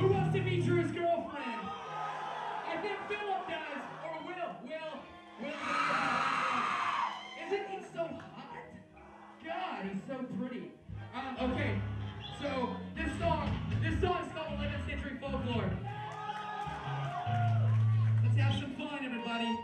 Who wants to be Drew's girlfriend? I think Philip does. Or Will. Will. Will. Isn't he so hot? God, he's so pretty. Um, okay, so this song, this song is called 11th Century Folklore. Let's have some fun, everybody.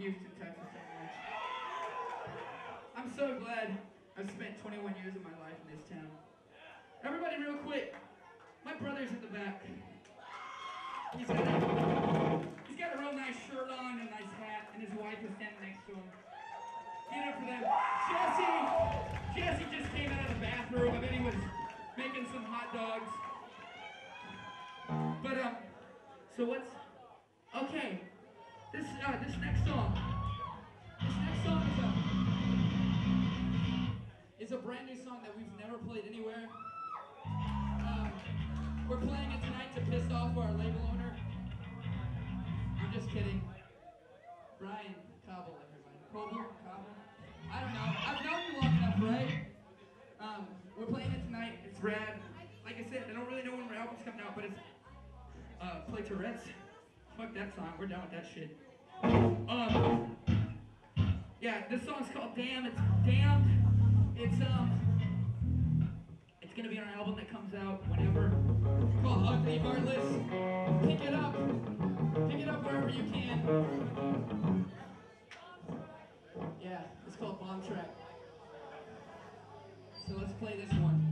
Houston, Texas. I'm so glad I've spent 21 years of my life in this town. Everybody, real quick. My brother's in the back. He's got a, he's got a real nice shirt on and a nice hat, and his wife is standing next to him. Get up for them. Jesse! Jesse just came out of the bathroom. I bet he was making some hot dogs. But um, so what's okay? This uh, this next song, this next song is a is a brand new song that we've never played anywhere. Um, we're playing it tonight to piss off our label owner. I'm just kidding. Brian Cobble, everybody. Coble, Cobble. I don't know. I've known you long enough, right? Um, we're playing it tonight. It's rad. Like I said, I don't really know when our album's coming out, but it's uh, play Tourette's. Fuck that song. We're done with that shit. Um, yeah, this song's called Damn. It's Damned. It's, um, it's gonna be on an album that comes out whenever. It's called Ugly Heartless. Pick it up. Pick it up wherever you can. Yeah, it's called Bomb Track. So let's play this one.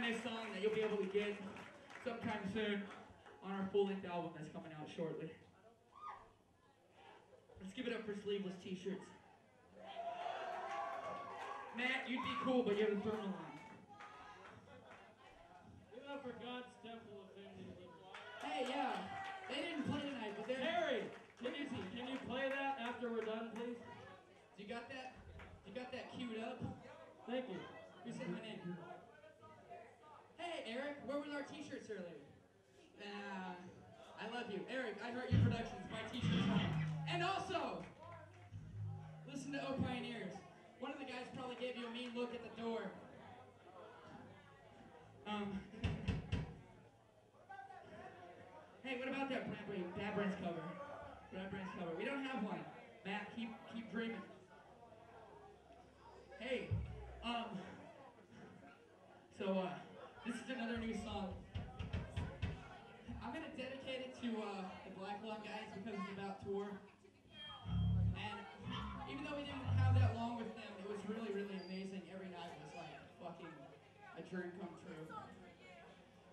New song that you'll be able to get sometime soon on our full length album that's coming out shortly. Let's give it up for sleeveless t shirts. Matt, you'd be cool, but you have a thermal line. Give it up for God's Temple Assembly. Hey, yeah, they didn't play tonight, but they're. Harry, can you, can you play that after we're done, please? Do You got that? You got that queued up? Thank you. Who said my name? Eric, where were our t-shirts earlier? Uh, I love you. Eric, I Heart You Productions, my t-shirts. And also, listen to O Pioneers. One of the guys probably gave you a mean look at the door. Um, hey, what about that Brad Brain, Bad cover? Brad Brains cover. We don't have one. Matt, keep keep dreaming. Hey, um, so uh, this is another new song. I'm gonna dedicate it to uh, the Black Lung guys because it's about tour. And even though we didn't have that long with them, it was really, really amazing. Every night was like fucking a dream come true.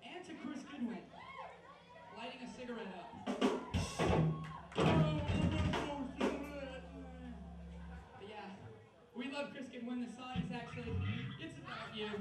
And to Chris Goodwin, lighting a cigarette up. Yeah, we love Chris Goodwin. The song is actually, it's about you.